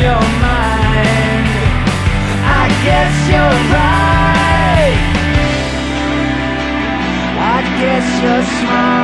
your mind. I guess you're right. I guess you're smart.